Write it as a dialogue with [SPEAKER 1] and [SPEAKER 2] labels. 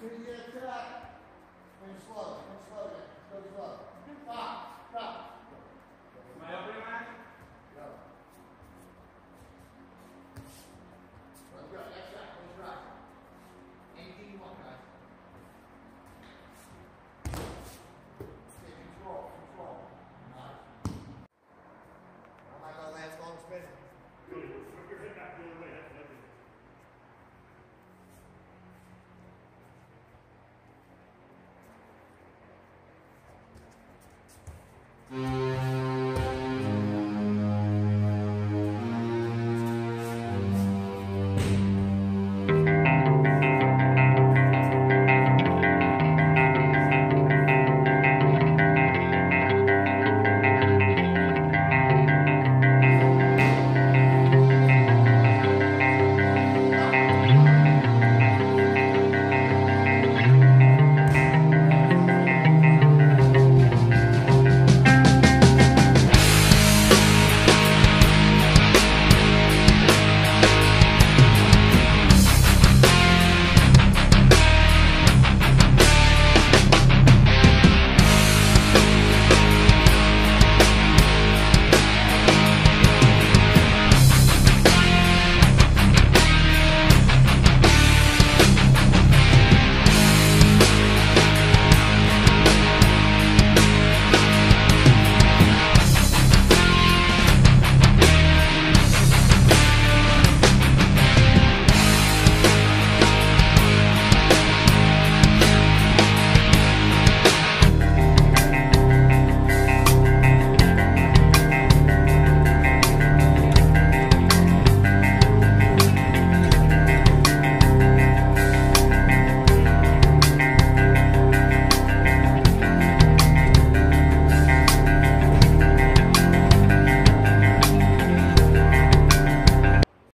[SPEAKER 1] É Queria entrar tá em Flórida.